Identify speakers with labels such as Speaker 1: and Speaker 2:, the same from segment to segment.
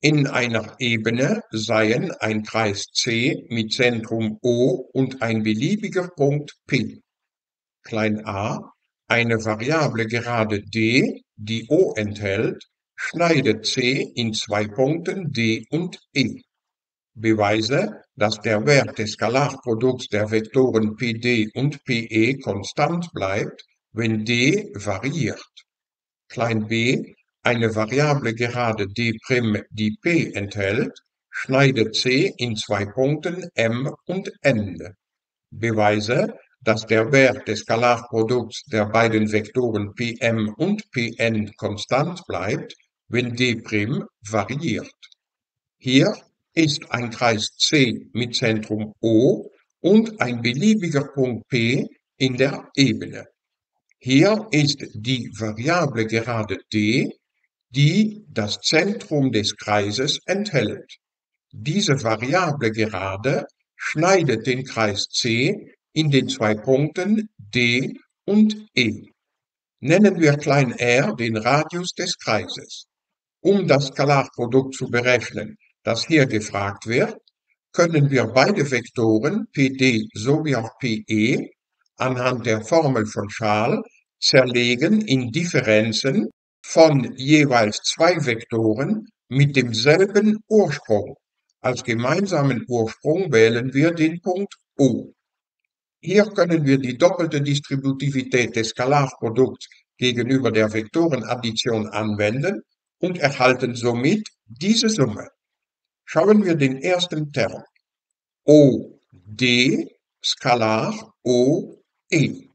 Speaker 1: In einer Ebene seien ein Kreis C mit Zentrum O und ein beliebiger Punkt P. Klein a, eine Variable Gerade d, die O enthält, schneidet C in zwei Punkten D und E. Beweise, dass der Wert des Skalarprodukts der Vektoren PD und PE konstant bleibt, wenn d variiert. Klein b, eine Variable Gerade d', die p enthält, schneidet C in zwei Punkten M und N. Beweise, dass der Wert des Skalarprodukts der beiden Vektoren Pm und Pn konstant bleibt, wenn d' variiert. Hier ist ein Kreis C mit Zentrum O und ein beliebiger Punkt P in der Ebene. Hier ist die Variable Gerade d, die das Zentrum des Kreises enthält. Diese Variable Gerade schneidet den Kreis C in den zwei Punkten D und E. Nennen wir klein r den Radius des Kreises. Um das Skalarprodukt zu berechnen, das hier gefragt wird, können wir beide Vektoren PD sowie auch PE anhand der Formel von Schal zerlegen in Differenzen von jeweils zwei Vektoren mit demselben Ursprung. Als gemeinsamen Ursprung wählen wir den Punkt O. Hier können wir die doppelte Distributivität des Skalarprodukts gegenüber der Vektorenaddition anwenden und erhalten somit diese Summe. Schauen wir den ersten Term. OD Skalar OE.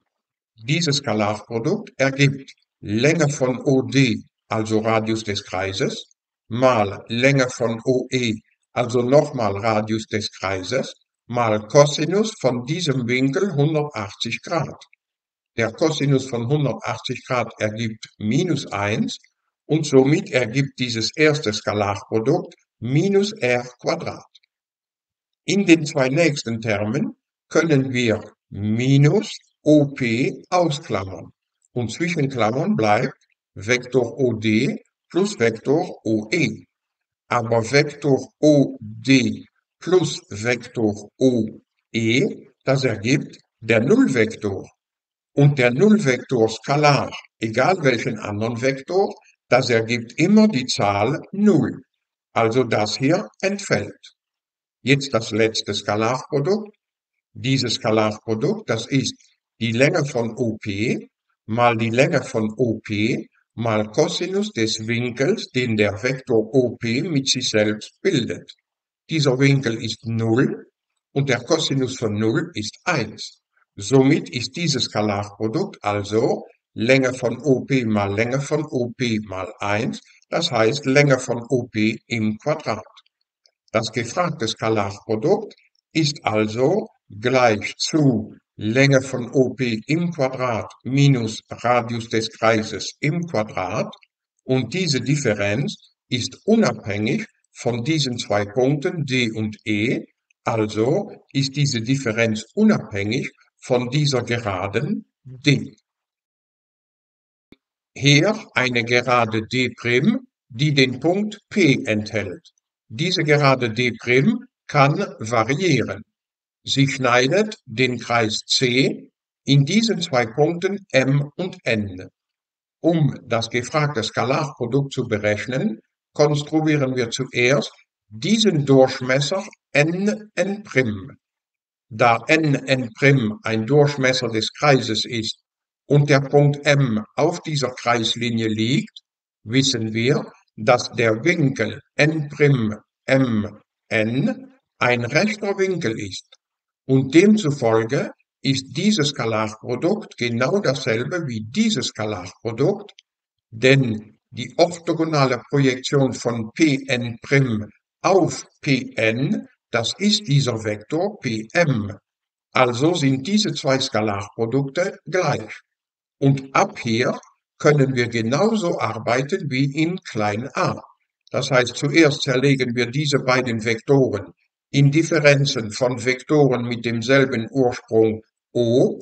Speaker 1: Dieses Skalarprodukt ergibt Länge von OD, also Radius des Kreises, mal Länge von OE, also nochmal Radius des Kreises, mal Cosinus von diesem Winkel 180 Grad. Der Cosinus von 180 Grad ergibt minus 1 und somit ergibt dieses erste Skalarprodukt minus r Quadrat. In den zwei nächsten Termen können wir minus OP ausklammern und zwischen Klammern bleibt Vektor OD plus Vektor OE. Aber Vektor OD plus Vektor OE, das ergibt der Nullvektor. Und der Nullvektor Skalar, egal welchen anderen Vektor, das ergibt immer die Zahl 0. Also das hier entfällt. Jetzt das letzte Skalarprodukt. Dieses Skalarprodukt, das ist die Länge von OP mal die Länge von OP mal Cosinus des Winkels, den der Vektor OP mit sich selbst bildet. Dieser Winkel ist 0 und der Cosinus von 0 ist 1. Somit ist dieses Skalarprodukt also Länge von OP mal Länge von OP mal 1, das heißt Länge von OP im Quadrat. Das gefragte Skalarprodukt ist also gleich zu Länge von OP im Quadrat minus Radius des Kreises im Quadrat und diese Differenz ist unabhängig von diesen zwei Punkten D und E, also ist diese Differenz unabhängig von dieser Geraden D. Hier eine Gerade D', die den Punkt P enthält. Diese Gerade D' kann variieren. Sie schneidet den Kreis C in diesen zwei Punkten M und N. Um das gefragte Skalarprodukt zu berechnen, konstruieren wir zuerst diesen Durchmesser n n'. Da n n' ein Durchmesser des Kreises ist und der Punkt M auf dieser Kreislinie liegt, wissen wir, dass der Winkel n' m n ein rechter Winkel ist und demzufolge ist dieses Skalarprodukt genau dasselbe wie dieses Skalarprodukt, denn die orthogonale Projektion von Pn' auf Pn, das ist dieser Vektor Pm. Also sind diese zwei Skalarprodukte gleich. Und ab hier können wir genauso arbeiten wie in klein a. Das heißt, zuerst zerlegen wir diese beiden Vektoren in Differenzen von Vektoren mit demselben Ursprung O,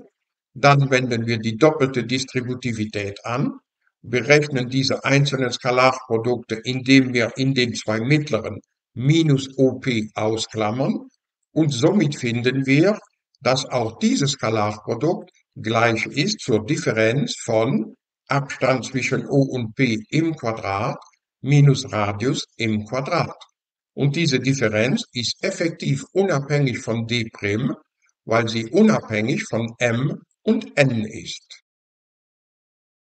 Speaker 1: dann wenden wir die doppelte Distributivität an berechnen diese einzelnen Skalarprodukte, indem wir in den zwei mittleren minus OP ausklammern und somit finden wir, dass auch dieses Skalarprodukt gleich ist zur Differenz von Abstand zwischen O und P im Quadrat minus Radius im Quadrat. Und diese Differenz ist effektiv unabhängig von d', weil sie unabhängig von m und n ist.